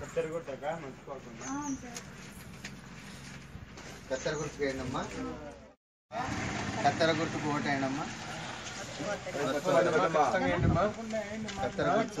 కత్తర కత్తెర కొట్టాక మర్చిపోకుండా కత్తెర గుర్తుకు వేయండమ్మా కత్తెర కత్తెర గుర్తు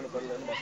రా.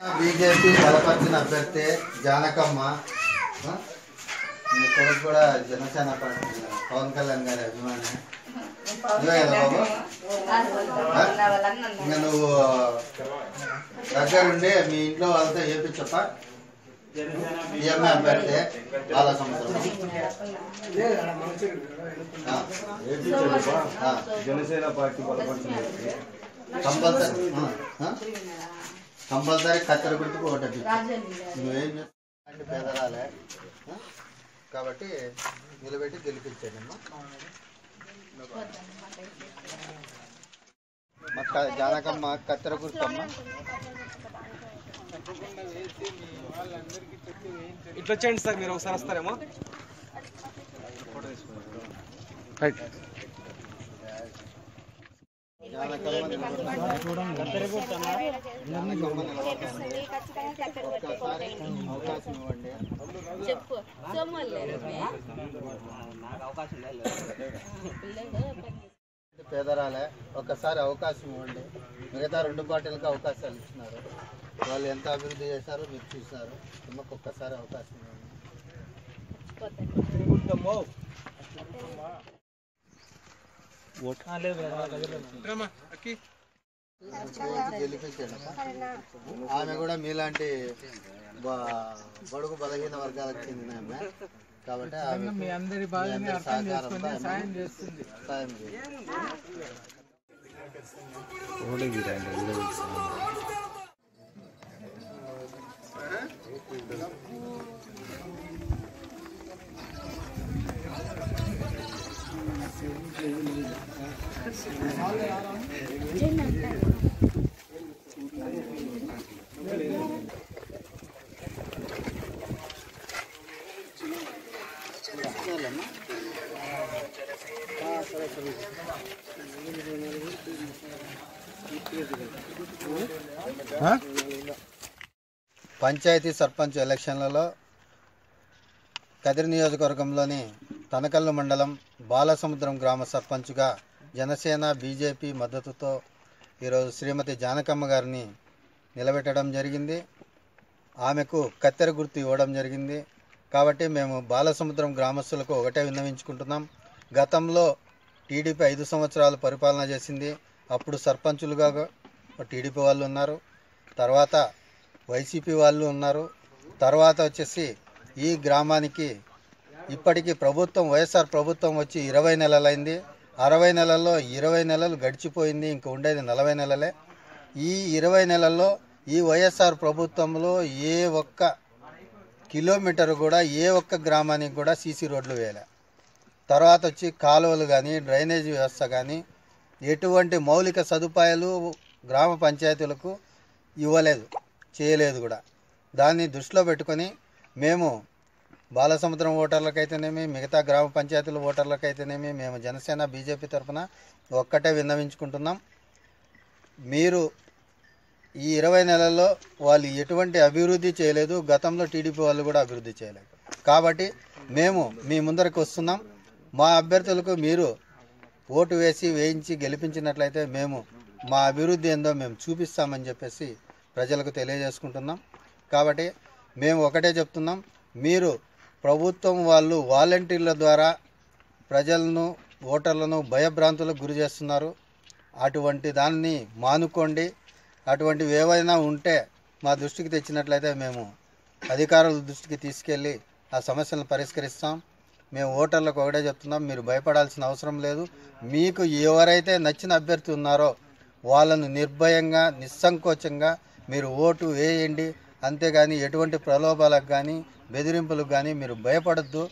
బీజేపీ బలపరిచిన అభ్యర్థి జానకమ్మ ఆ? మీ కొడుకు కూడా జనసేన పార్టీ పవన్ కళ్యాణ్ గారి అభిమాని నువ్వే కదా బాబు ఆ? ఇంకా నువ్వు దగ్గరుండి మీ ఇంట్లో వాళ్ళతో ఏపించప్ప ఈఎంఐ అభ్యర్థి బాల సంవత్సరం జనసేన పార్టీ కంపల్సరీ? కంపల్సరీ కత్తెర గుర్తుకు ఒకటి నువ్వేం చేస్తావు పేదరాలే? కాబట్టి నిలబెట్టి గెలిపించండి అమ్మా. మా క- జానకమ్మ కత్తెర గుర్తమ్మ ఇట్లా వచ్చేయండి సార్ మీరు ఒకసారి వస్తారేమో. జానకమ్మ నిలబడుతుంది. జానకమ్మ ఒక్కసారి అవకాశం ఇవ్వండి చెప్పు. పేదరాలే ఒక్కసారి అవకాశం ఇవ్వండి. మిగతా రెండు పార్టీలకు అవకాశాలు ఇచ్చినారు. వాళ్ళు ఎంత అభివృద్ధి చేశారో మీరు చూసినారు మాకు ఒక్కసారి అవకాశం ఇవ్వండి. ఓటు. ఆమె కూడా మీలాంటి బడుగు బలహీన వర్గాలకు చెందిన ఆమె. కాబట్టి ఆమె మీ అందరి సహకారంతో ఆమె సాయం చేస్తుంది. పంచాయతీ సర్పంచ్ ఎలక్షన్లలో కదిరి నియోజకవర్గంలోని తనకల్లు మండలం బాలసముద్రం గ్రామ సర్పంచ్గా జనసేన బీజేపీ మద్దతుతో ఈరోజు శ్రీమతి జానకమ్మ గారిని నిలబెట్టడం జరిగింది. ఆమెకు కత్తెర గుర్తు ఇవ్వడం జరిగింది. కాబట్టి మేము బాలసముద్రం గ్రామస్తులకు ఒకటే విన్నవించుకుంటున్నాం. గతంలో టీడీపీ ఐదు సంవత్సరాలు పరిపాలన చేసింది. అప్పుడు సర్పంచులుగా టీడీపీ వాళ్ళు ఉన్నారు. తర్వాత వైసీపీ వాళ్ళు ఉన్నారు. తర్వాత వచ్చేసి ఈ గ్రామానికి ఇప్పటికీ ప్రభుత్వం వైఎస్ఆర్ ప్రభుత్వం వచ్చి ఇరవై నెలలైంది. అరవై నెలల్లో ఇరవై నెలలు గడిచిపోయింది. ఇంక ఉండేది నలభై నెలలే. ఈ ఇరవై నెలల్లో ఈ వైఎస్ఆర్ ప్రభుత్వంలో ఏ ఒక్క కిలోమీటర్ కూడా ఏ ఒక్క గ్రామానికి కూడా సీసీ రోడ్లు వేయలే. తర్వాత వచ్చి కాలువలు కానీ డ్రైనేజీ వ్యవస్థ కానీ ఎటువంటి మౌలిక సదుపాయాలు గ్రామ పంచాయతీలకు ఇవ్వలేదు చేయలేదు కూడా. దాన్ని దృష్టిలో పెట్టుకొని మేము బాలసముద్రం ఓటర్లకైతేనేమి మిగతా గ్రామ పంచాయతీల ఓటర్లకైతేనేమి మేము జనసేన బీజేపీ తరఫున ఒక్కటే విన్నవించుకుంటున్నాం. మీరు ఈ ఇరవై నెలల్లో వాళ్ళు ఎటువంటి అభివృద్ధి చేయలేదు. గతంలో టీడీపీ వాళ్ళు కూడా అభివృద్ధి చేయలేదు. కాబట్టి మేము మీ ముందరకు వస్తున్నాం. మా అభ్యర్థులకు మీరు ఓటు వేసి వేయించి గెలిపించినట్లయితే మేము మా అభివృద్ధి ఏందో మేము చూపిస్తామని చెప్పేసి ప్రజలకు తెలియజేసుకుంటున్నాం. కాబట్టి మేము ఒకటే చెప్తున్నాం. మీరు ప్రభుత్వం వాళ్ళు వాలంటీర్ల ద్వారా ప్రజలను ఓటర్లను భయభ్రాంతులకు గురి చేస్తున్నారు. అటువంటి దాన్ని మానుకోండి. అటువంటివి ఏవైనా ఉంటే మా దృష్టికి తెచ్చినట్లయితే మేము అధికారుల దృష్టికి తీసుకెళ్ళి ఆ సమస్యలను పరిష్కరిస్తాం. మేము ఓటర్లకు ఒకటే చెప్తున్నాం మీరు భయపడాల్సిన అవసరం లేదు. మీకు ఎవరైతే నచ్చిన అభ్యర్థి ఉన్నారో వాళ్ళను నిర్భయంగా నిస్సంకోచంగా మీరు ఓటు వేయండి. అంతేగాని ఎటువంటి ప్రలోభాలకు కానీ బెదిరింపులకు కానీ మీరు భయపడద్దు.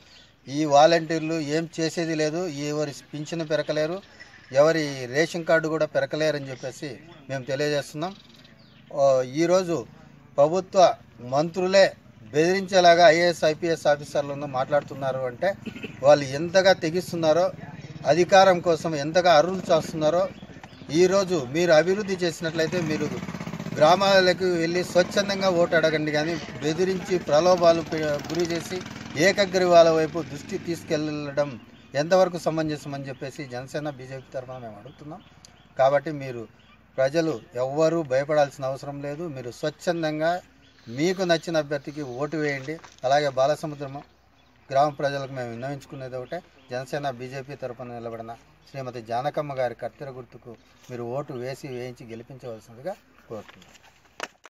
ఈ వాలంటీర్లు ఏం చేసేది లేదు ఎవరి పింఛను పెరకలేరు ఎవరి రేషన్ కార్డు కూడా పెరకలేరని చెప్పేసి మేము తెలియజేస్తున్నాం. ఈరోజు ప్రభుత్వ మంత్రులే బెదిరించేలాగా ఐఏఎస్ ఐపీఎస్ ఆఫీసర్లను మాట్లాడుతున్నారు అంటే వాళ్ళు ఎంతగా తెగిస్తున్నారో అధికారం కోసం ఎంతగా అరులు చేస్తున్నారో ఈరోజు మీరు అభివృద్ధి చేసినట్లయితే మీరు గ్రామాలకు వెళ్ళి స్వచ్ఛందంగా ఓటు అడగండి కానీ బెదిరించి ప్రలోభాలు గురి చేసి ఏకగ్రీవాల వైపు దృష్టి తీసుకెళ్ళడం ఎంతవరకు సమంజసమని చెప్పేసి జనసేన బీజేపీ తరఫున మేము అడుగుతున్నాం. కాబట్టి మీరు ప్రజలు ఎవ్వరూ భయపడాల్సిన అవసరం లేదు. మీరు స్వచ్ఛందంగా మీకు నచ్చిన అభ్యర్థికి ఓటు వేయండి. అలాగే బాలసముద్రం గ్రామ ప్రజలకు మేము విన్నవించుకునేది ఒకటే. జనసేన బీజేపీ తరఫున నిలబడిన శ్రీమతి జానకమ్మ గారి కత్తెర గుర్తుకు మీరు ఓటు వేసి వేయించి గెలిపించవలసిందిగా కోరుతున్నాను